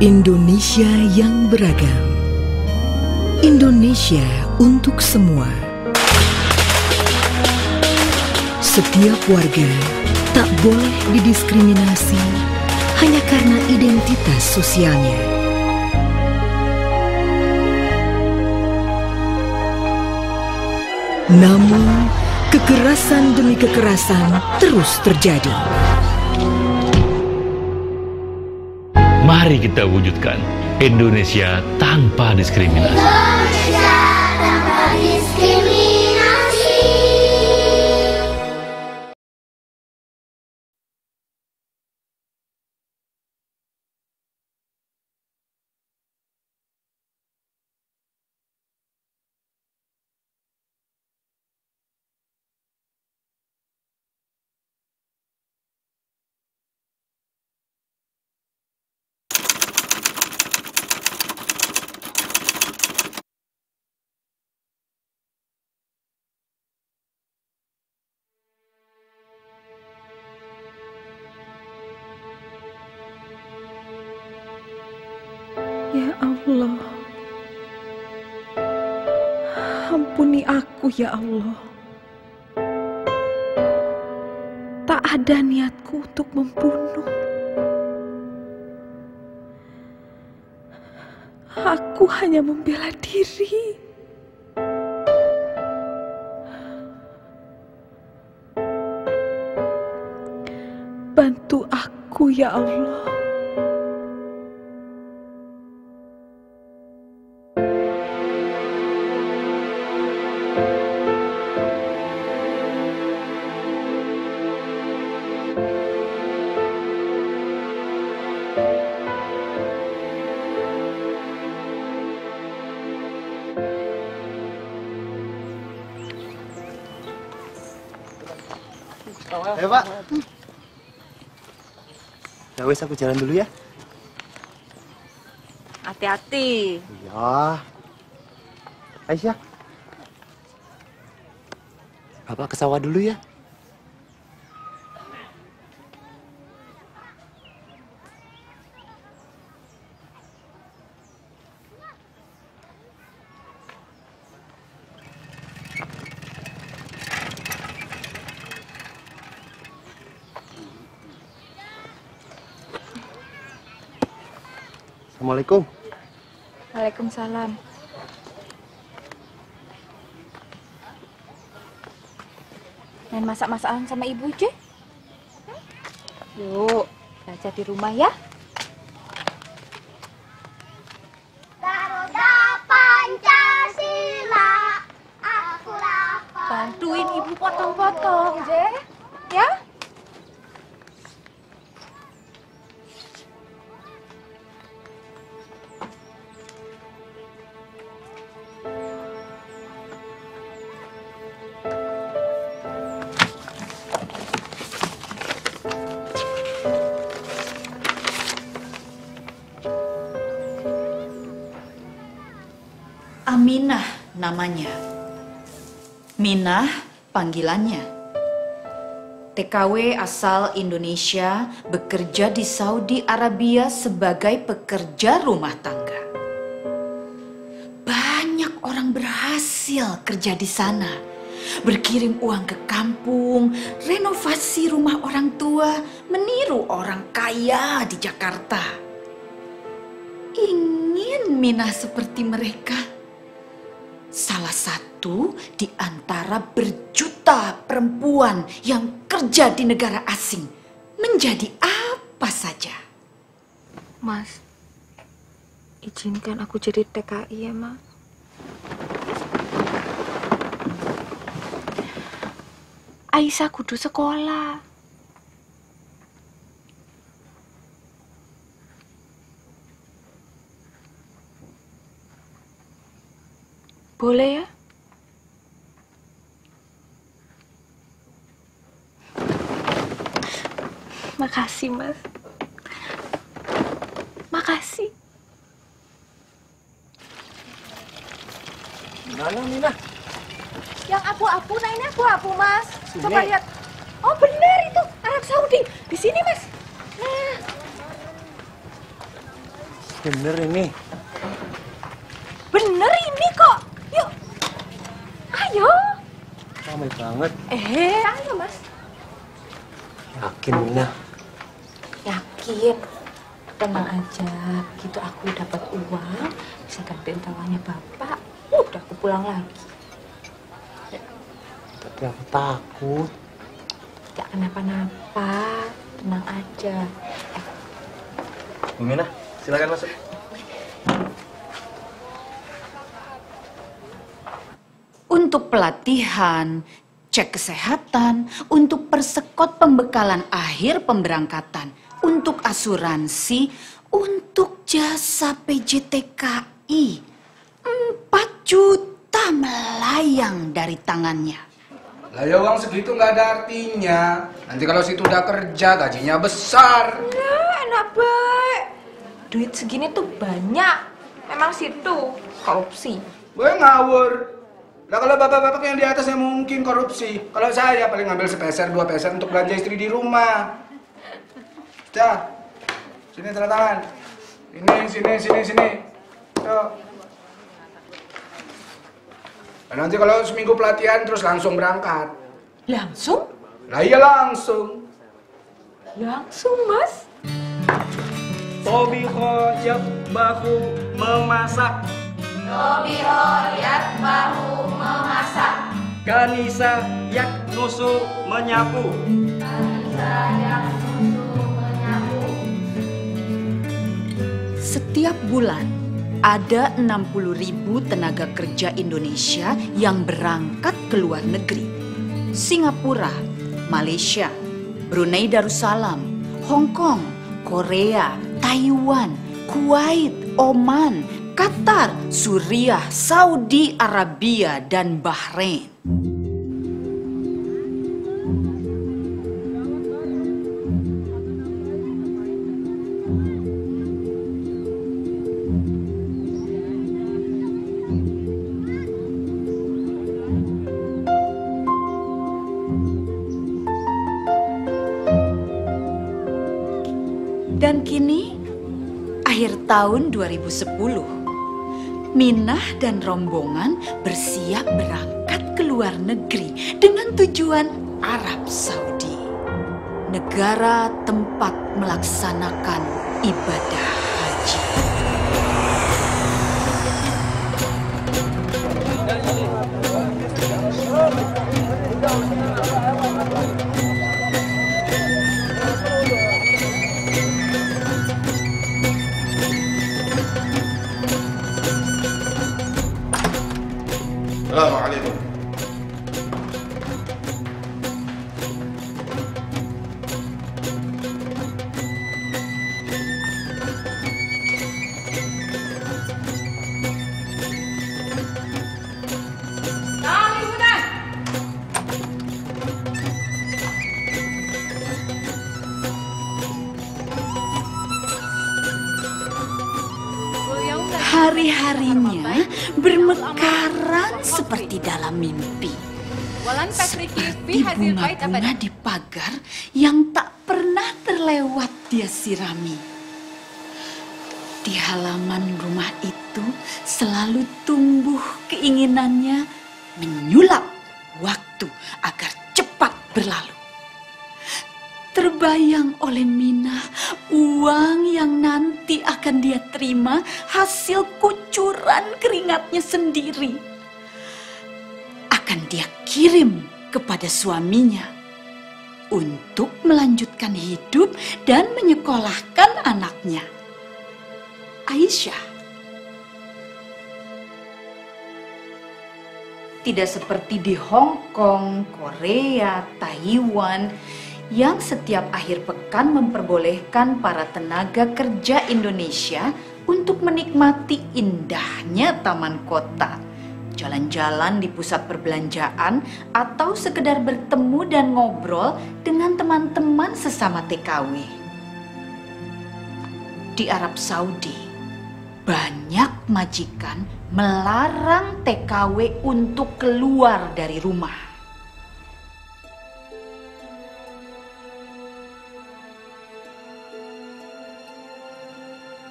Indonesia yang beragam. Indonesia untuk semua. Setiap warga tak boleh didiskriminasi hanya karena identitas sosialnya. Namun, kekerasan demi kekerasan terus terjadi. Mari kita wujudkan Indonesia tanpa diskriminasi. Ya Allah. Tak ada niatku untuk membunuh. Aku hanya membela diri. Bantu aku ya Allah. Ayo pak. Ya wes aku jalan dulu ya. Hati-hati. Ya. Aisyah. Bapak ke sawah dulu ya. Assalamualaikum. Waalaikumsalam. Main masak-masakan sama ibu, Ce. Yuk, belajar di rumah ya. Namanya. Minah panggilannya. TKW asal Indonesia bekerja di Saudi Arabia sebagai pekerja rumah tangga. Banyak orang berhasil kerja di sana. Berkirim uang ke kampung, renovasi rumah orang tua, meniru orang kaya di Jakarta. Ingin Minah seperti mereka. Satu di antara berjuta perempuan yang kerja di negara asing menjadi apa saja. Mas, izinkan aku jadi TKI ya, Mas. Aisyah kudu sekolah. Boleh ya? Makasih, Mas. Makasih. Gimana Mina? Yang abu-abu, nah ini abu-abu, Mas. Sini. Coba lihat. Oh, benar itu. Arab Saudi. Di sini, Mas. Nah. Bener ini. Bener ini kok. Yuk. Ayo. Ramai banget. Eh, ayo mas. Yakin Mina? Yakin. Tenang aja. Begitu aku dapat uang, bisa gantiin tawannya bapak. Udah aku pulang lagi. Tapi aku takut. Gak kenapa-napa. Tenang aja. Eh, silakan masuk. Untuk pelatihan, cek kesehatan, untuk persekot pembekalan akhir pemberangkatan, untuk asuransi, untuk jasa PJTKI. 4 juta melayang dari tangannya. Lah ya uang segitu nggak ada artinya. Nanti kalau situ udah kerja gajinya besar. Ya, enak baik. Duit segini tuh banyak. Memang situ korupsi. Gue ngawur. Lah kalau bapak-bapak yang di atas yang mungkin korupsi. Kalau saya paling ngambil sepeser dua peser untuk belanja istri di rumah. Dah. Sini tanda tangan. Ini, sini, sini, sini. Yuk. Dan nanti kalau seminggu pelatihan terus langsung berangkat. Langsung? Lah iya langsung. Langsung, Mas. Tobi khoyab bahu memasak. Tobi Hoyat bahu memasak. Kanisa yak nusu menyapu. Saya susu Setiap bulan ada 60 ribu tenaga kerja Indonesia yang berangkat ke luar negeri. Singapura, Malaysia, Brunei Darussalam, Hong Kong, Korea, Taiwan, Kuwait, Oman, Qatar, Suriah, Saudi Arabia, dan Bahrain. Tahun 2010, Minah dan rombongan bersiap berangkat ke luar negeri dengan tujuan Arab Saudi. Negara tempat melaksanakan ibadah haji. Seperti bunga-bunga di pagar yang tak pernah terlewat dia sirami. Di halaman rumah itu selalu tumbuh keinginannya menyulap waktu agar cepat berlalu. Terbayang oleh Mina uang yang nanti akan dia terima hasil kucuran keringatnya sendiri. Akan dia kirim kepada suaminya untuk melanjutkan hidup dan menyekolahkan anaknya. Aisyah. Tidak seperti di Hong Kong, Korea, Taiwan, yang setiap akhir pekan memperbolehkan para tenaga kerja Indonesia untuk menikmati indahnya taman kota, jalan-jalan di pusat perbelanjaan, atau sekedar bertemu dan ngobrol dengan teman-teman sesama TKW. Di Arab Saudi, banyak majikan melarang TKW untuk keluar dari rumah.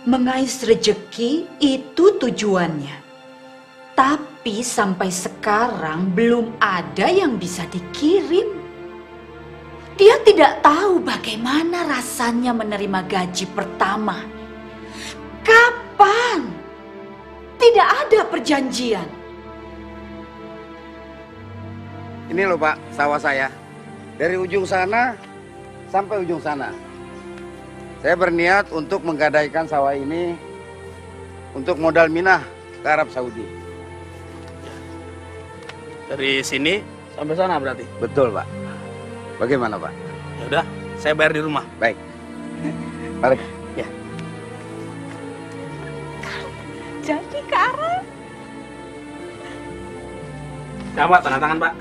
Mengais rejeki itu tujuannya. Tapi sampai sekarang belum ada yang bisa dikirim. Dia tidak tahu bagaimana rasanya menerima gaji pertama. Kapan? Tidak ada perjanjian. Ini loh Pak, sawah saya. Dari ujung sana sampai ujung sana. Saya berniat untuk menggadaikan sawah ini untuk modal minah ke Arab Saudi. Dari sini sampai sana berarti. Betul Pak. Bagaimana Pak? Ya udah, saya bayar di rumah. Baik. Mari. Ya. Jadi ke arah. Coba tanda tangan, Pak.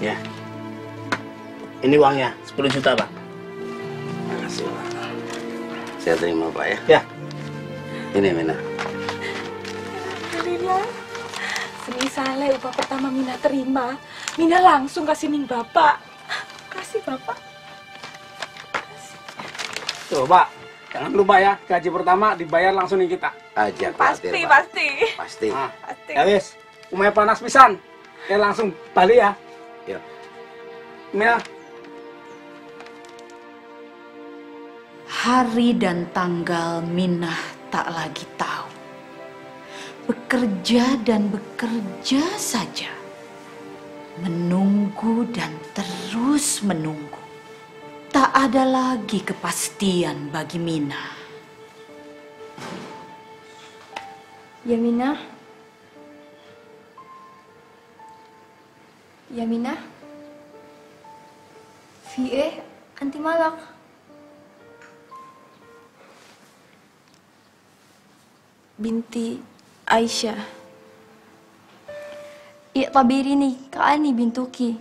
Ya. Ini uangnya, 10 juta, Pak. Makasih Pak. Saya terima Pak ya. Ya. Ini Mina. Alhamdulillah. Semisal upah pertama Mina terima, Mina langsung kasih ning bapak. Kasih bapak. Tuh, Pak. Jangan lupa ya, gaji pertama dibayar langsung nih kita. Aja Pasti, khawatir, pasti. Pasti. Nah, Pasti. ya wis, umai panas pisan. Ya langsung balik ya. Ya. Mina, Hari dan tanggal Minah tak lagi tahu. Bekerja dan bekerja saja. Menunggu dan terus menunggu. Tak ada lagi kepastian bagi Minah. Yamina. Yamina. VA anti malak. binti Aisyah. Ia tabiri ni ka'ani bintuki.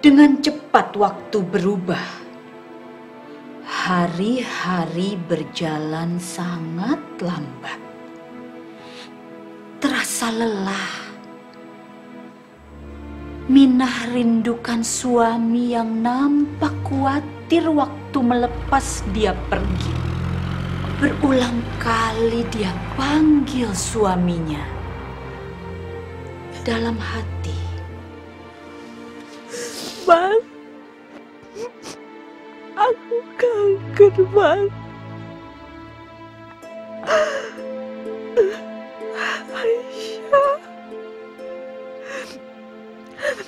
Dengan cepat waktu berubah. Hari-hari berjalan sangat lambat. Terasa lelah Minah rindukan suami yang nampak khawatir waktu melepas dia pergi. Berulang kali dia panggil suaminya. Dalam hati, Mas Aku kangen Mas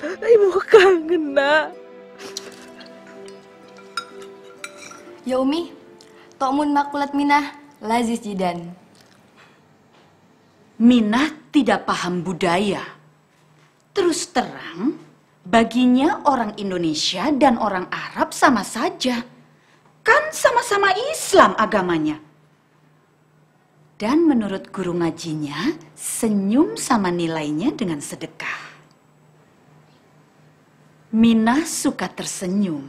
Ibu kangen nak Ya Umi, Tokmun makulat minah, lazis jidan. Minah tidak paham budaya. Terus terang, baginya orang Indonesia dan orang Arab sama saja. Kan sama-sama Islam agamanya. Dan menurut guru ngajinya, senyum sama nilainya dengan sedekah. Minah suka tersenyum.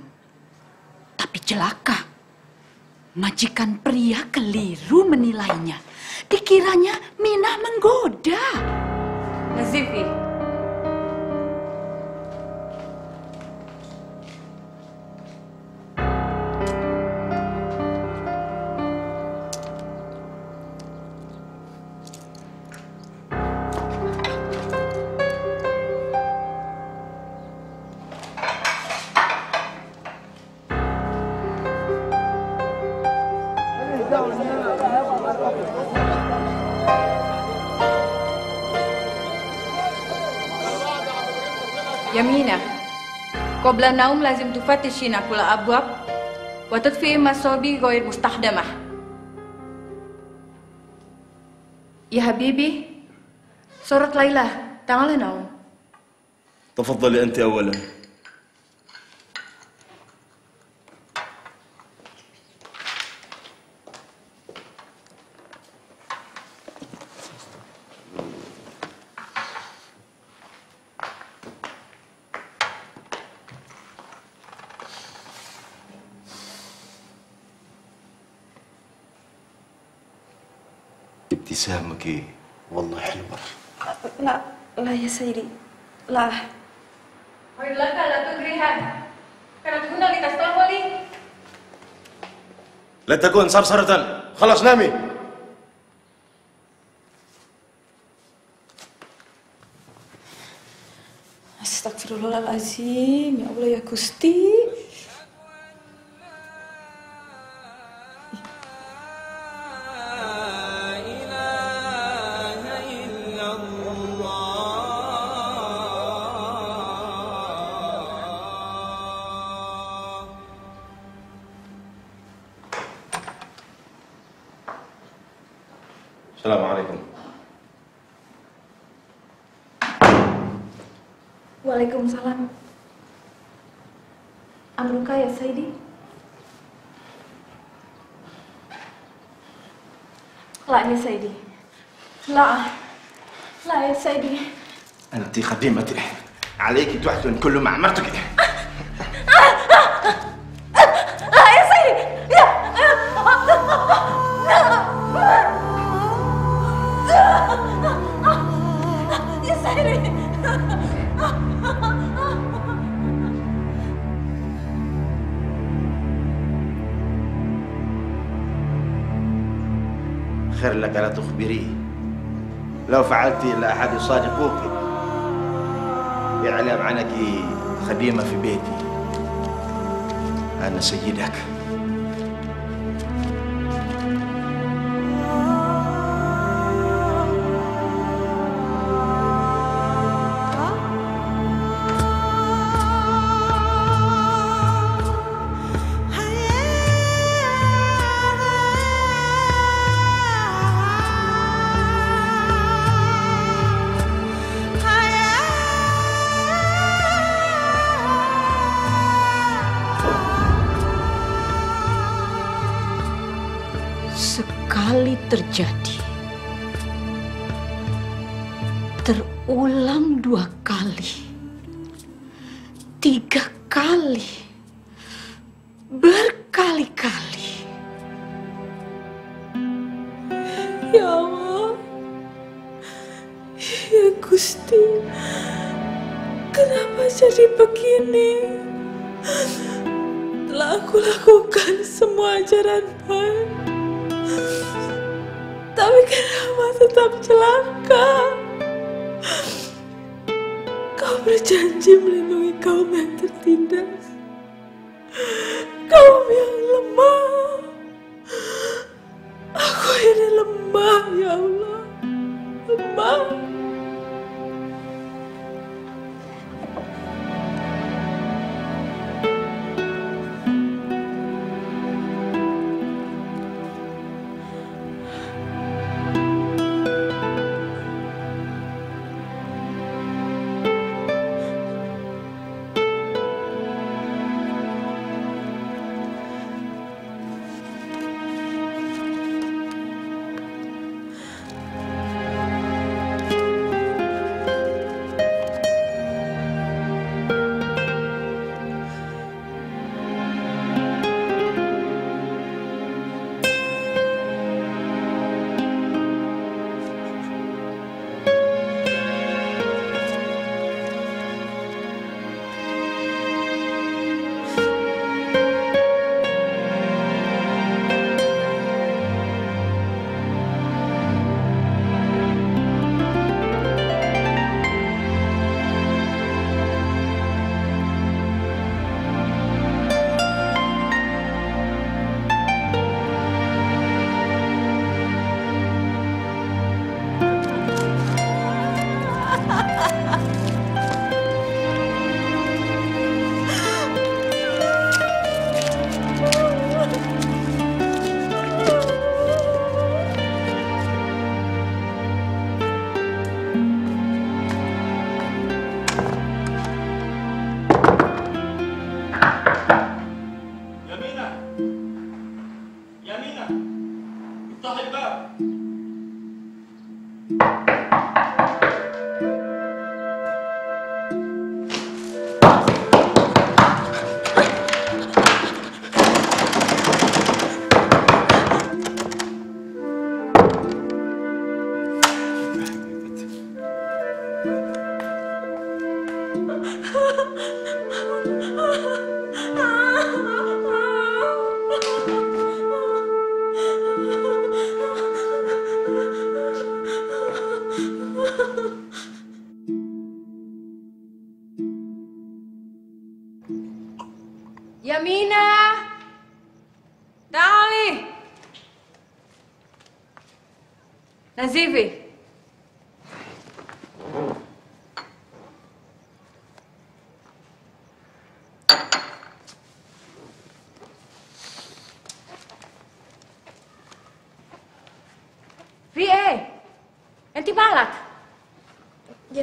Tapi celaka. Majikan pria keliru menilainya. Dikiranya Minah menggoda. Nazifi. قبل النوم لازم تفتشين كل الأبواب وتطفئي مصابيح غير مستخدمة يا حبيبي صورة ليلى تعال نوم تفضلي أنت أولا حلمك والله حلوة لا لا يا سيدي. لا. لا تكون كانت هنا لتستغفري لا تكون صرصرة. خلاص نامي. أستغفر الله العظيم يا الله يا كستي. خديمتي عليك تحسن كل ما سيدي خير لك لا تخبريه لو فعلت لأحد يصادقوك. يعلم عنك خديمة في بيتي. أنا سيدك. Semua ajaran baik Tapi kenapa tetap celaka? Kau berjanji melindungi kaum yang tertindas. Kaum yang lemah. Aku ini lemah ya Allah. Lemah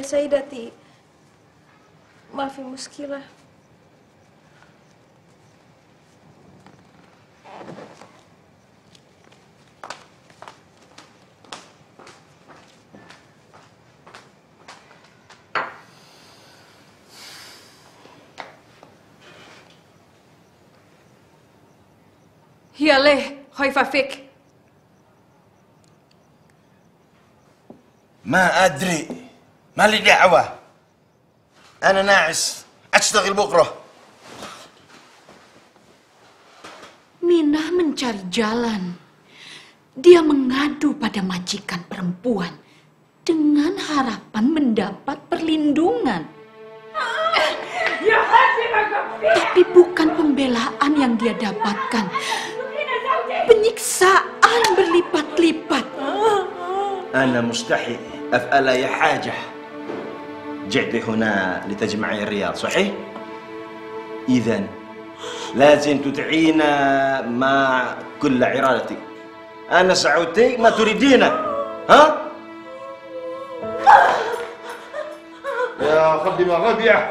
سيدتي ما في مشكلة هي ليه خايفة فيك؟ ما أدري ما لي دعوة أنا ناعس أشتغل بكرة Minah mencari jalan. Dia mengadu pada majikan perempuan dengan harapan mendapat perlindungan. Tapi bukan pembelaan yang dia dapatkan. Penyiksaan berlipat-lipat. أنا مستحي أفعل أي حاجة جئت هنا لتجمعي الرياض صحيح؟ إذا لازم تطيعينا مع كل إرادتك أنا سأعطيك ما تريدينه ها؟ يا خدم غبية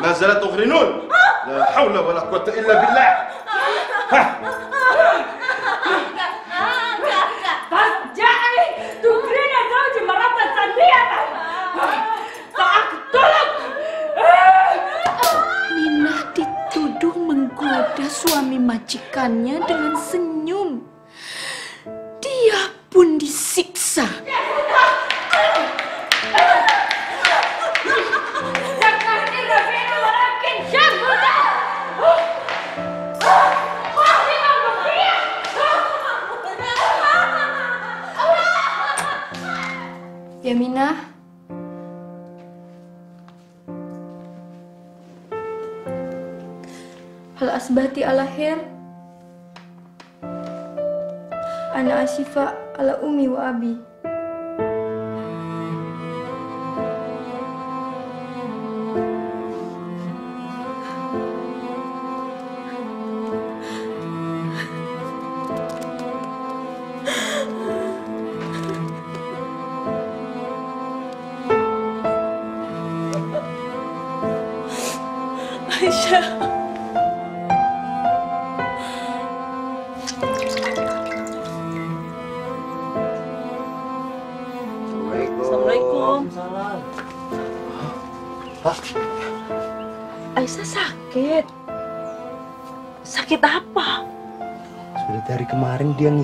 ما زالت تغرنون لا حول ولا قوة إلا بالله ترجعي menggoda suami majikannya dengan senyum. Dia pun disiksa. Siti ala her Ana asifa ala umi wa abi.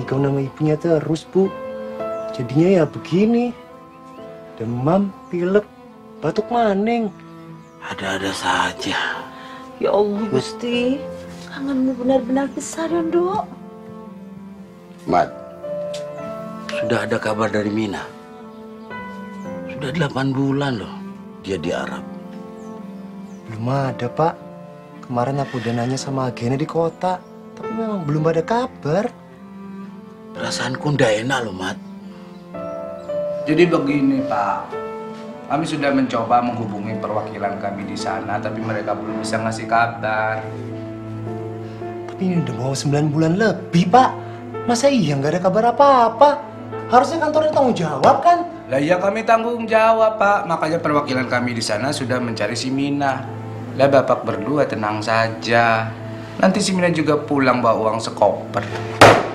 Ngigau nama ibunya terus, Bu. Jadinya ya begini. Demam, pilek, batuk maning. Ada-ada saja. Ya Allah Gusti, kangenmu benar-benar besar ya dok. Mat, sudah ada kabar dari Mina. Sudah delapan bulan loh dia di Arab. Belum ada, Pak. Kemarin aku udah nanya sama agennya di kota. Tapi memang belum ada kabar. Perasaanku ndak enak loh, Mat. Jadi begini Pak, kami sudah mencoba menghubungi perwakilan kami di sana, tapi mereka belum bisa ngasih kabar. Tapi ini udah mau 9 bulan lebih, Pak. Masa iya nggak ada kabar apa-apa? Harusnya kantornya tanggung jawab kan? Lah ya kami tanggung jawab Pak, makanya perwakilan kami di sana sudah mencari si Mina. Lah bapak berdua tenang saja. Nanti si Mina juga pulang bawa uang sekoper.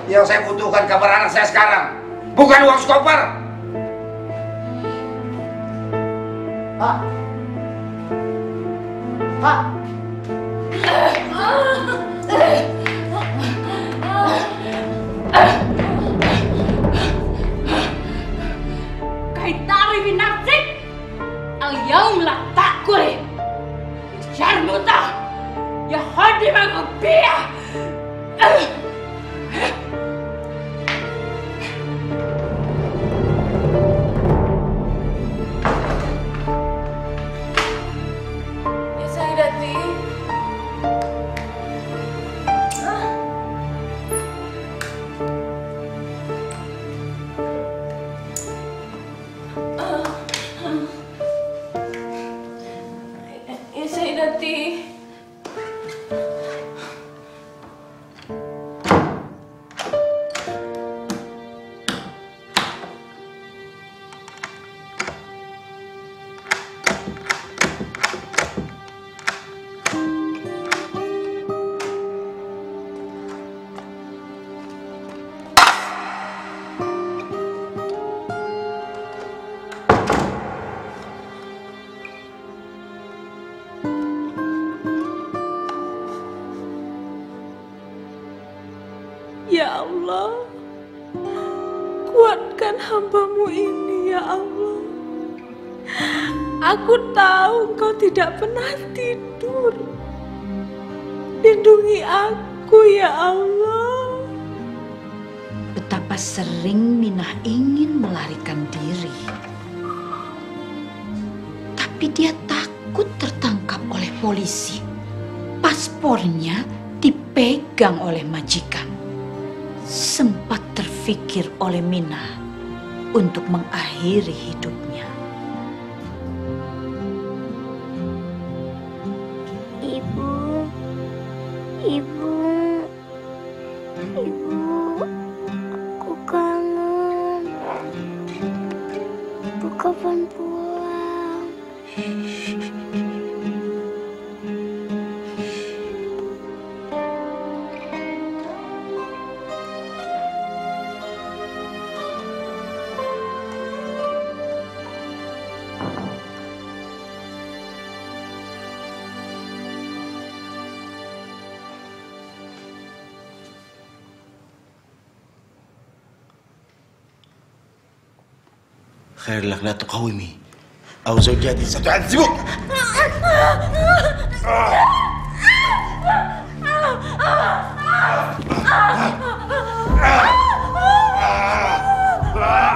Yang saya butuhkan kabar anak saya sekarang, bukan uang sekoper. Pak. Pak. Kaitari binafsik, al yaum la. Derrote uma vampira! Hambamu ini ya Allah. Aku tahu engkau tidak pernah tidur. Lindungi aku ya Allah. Betapa sering Minah ingin melarikan diri. Tapi dia takut tertangkap oleh polisi. Paspornya dipegang oleh majikan. Sempat terfikir oleh Minah untuk mengakhiri hidupnya. Ibu, ibu, خير لك لا تقاومي. أو زوجاتي ستعذبك. Bapak,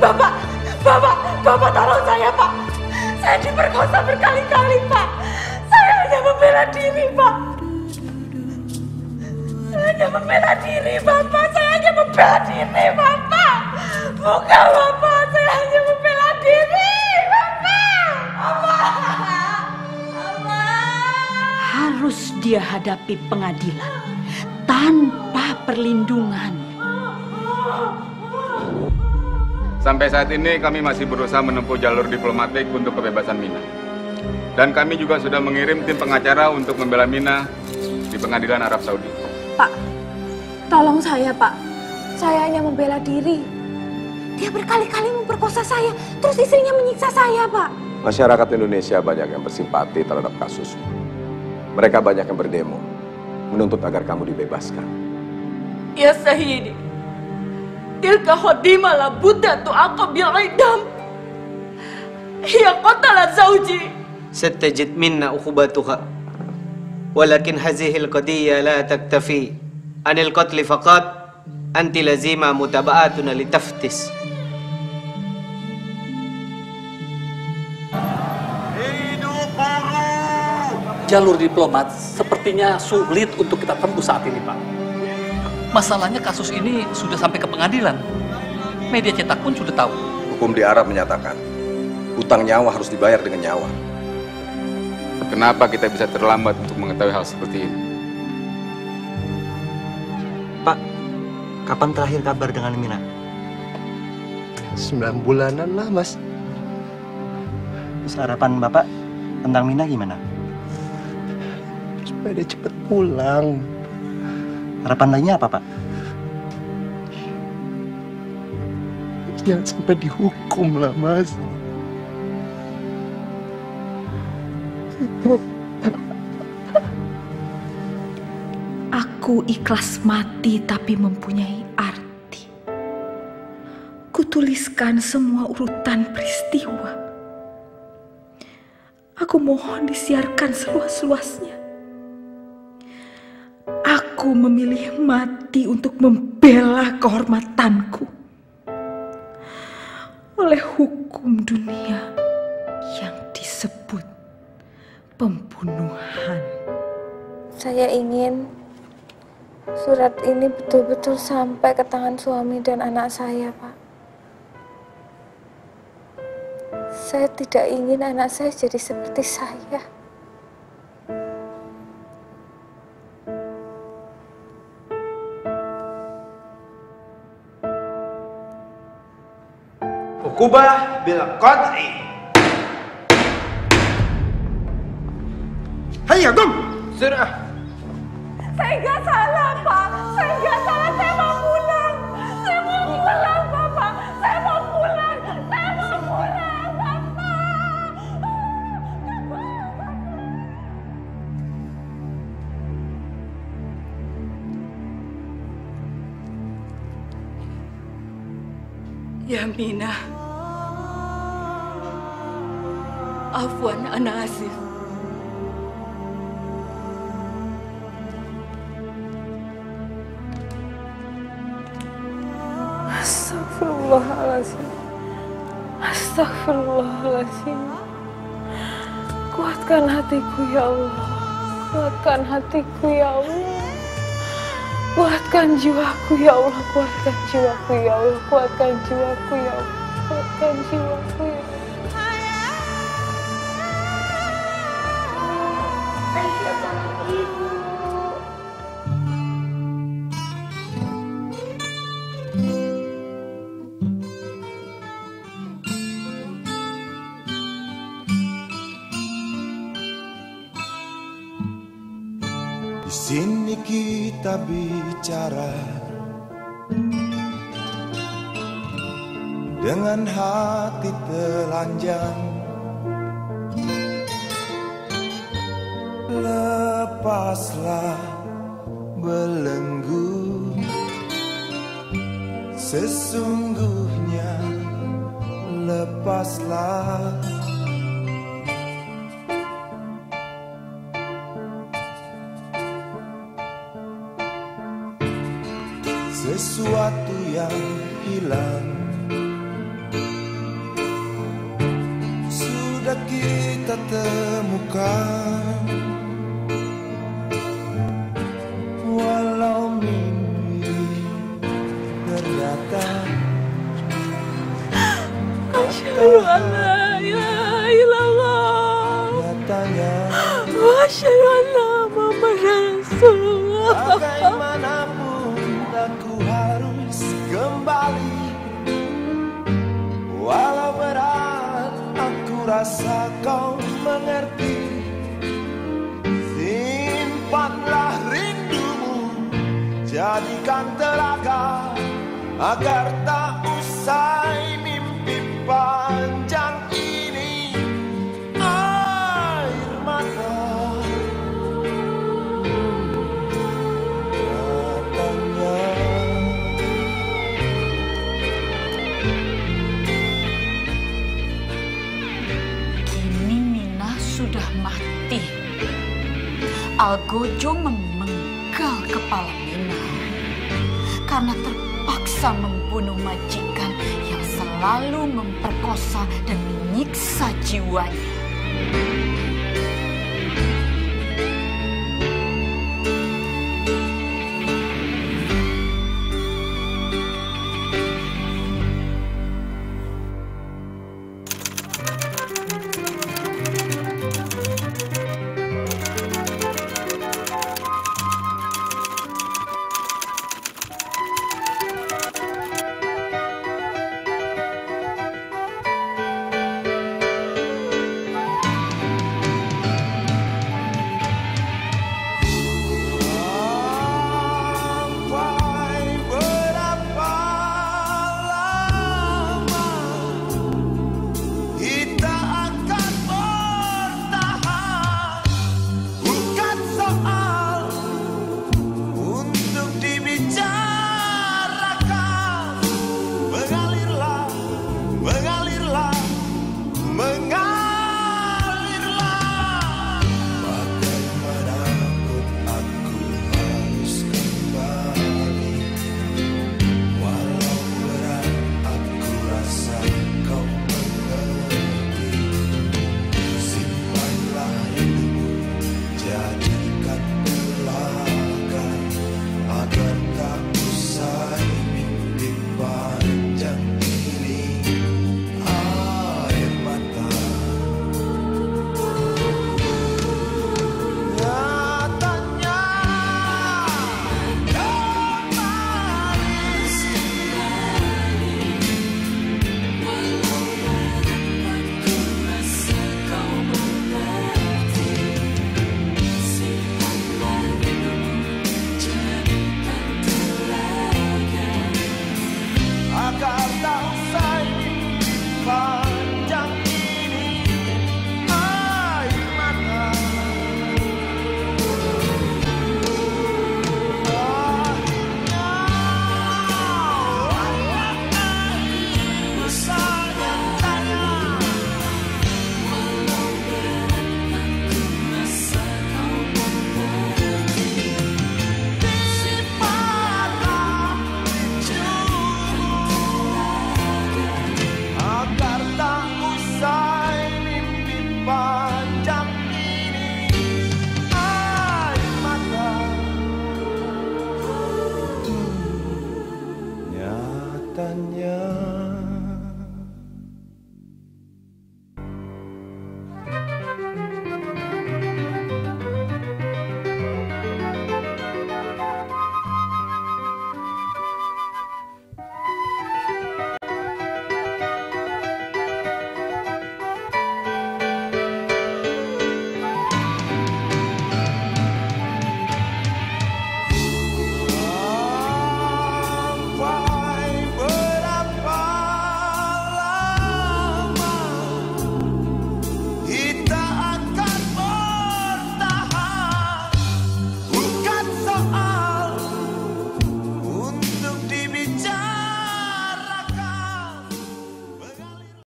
Bapak, Bapak, Bapak tolong saya Pak. Saya diperkosa berkali-kali Pak. Saya hanya membela diri Pak. Saya hanya membela diri Bapak. Saya hanya membela diri Bapak. Bukan Bapak, saya hanya membela diri Bapak. Bapak. Harus dia hadapi pengadilan tanpa perlindungan. Sampai saat ini kami masih berusaha menempuh jalur diplomatik untuk kebebasan Mina. Dan kami juga sudah mengirim tim pengacara untuk membela Mina di pengadilan Arab Saudi. Pak, tolong saya Pak. Saya hanya membela diri. Dia berkali-kali memperkosa saya, terus istrinya menyiksa saya Pak. Masyarakat Indonesia banyak yang bersimpati terhadap kasusmu. Mereka banyak yang berdemo, menuntut agar kamu dibebaskan. Ya Sayyidi, tilka khodima la buddha tu'aqa bi'idam. Hiya qatala zawji. ستجد منا أخوبتها ولكن هذه القضية لا تكتفي عن القتل فقط أنت لزيمة متابعتنا لتفتش Jalur diplomat sepertinya sulit untuk kita tempuh saat ini, Pak. Masalahnya kasus ini sudah sampai ke pengadilan. Media cetak pun sudah tahu. Hukum di Arab menyatakan, utang nyawa harus dibayar dengan nyawa. Kenapa kita bisa terlambat untuk mengetahui hal seperti ini? Pak, kapan terakhir kabar dengan Mina? Sembilan bulanan lah, Mas. Terus harapan Bapak tentang Mina gimana? Supaya dia cepet pulang. Harapan lainnya apa, Pak? Jangan sampai dihukum lah, Mas. Aku ikhlas mati tapi mempunyai arti. Kutuliskan semua urutan peristiwa. Aku mohon disiarkan seluas-luasnya. Aku memilih mati untuk membela kehormatanku. Oleh hukum dunia yang disebut pembunuhan. Saya ingin surat ini betul-betul sampai ke tangan suami dan anak saya, Pak. Saya tidak ingin anak saya jadi seperti saya. Ukubah bil qad'i. Hayya qum. Surah. Saya nggak salah, Pak. Saya nggak salah. Saya mau pulang. Saya mau pulang, Bapak. Saya mau pulang. Saya mau pulang, Bapak. Ya Mina. Afwan anak Asif. Astagfirullahaladzim. Astagfirullahaladzim. Kuatkan hatiku ya Allah. Kuatkan hatiku ya Allah. Kuatkan jiwaku ya Allah. Kuatkan jiwaku ya Allah. Kuatkan jiwaku ya Allah. Kuatkan jiwaku ya Allah. Di sini kita bicara dengan hati telanjang. Sesungguhnya lepaslah. Sesuatu yang hilang sudah kita temukan Harus kembali Walau berat aku rasa kau mengerti Simpanlah rindumu Jadikan telaga Agar tak usai Algojo memenggal kepala Mina karena terpaksa membunuh majikan yang selalu memperkosa dan menyiksa jiwanya.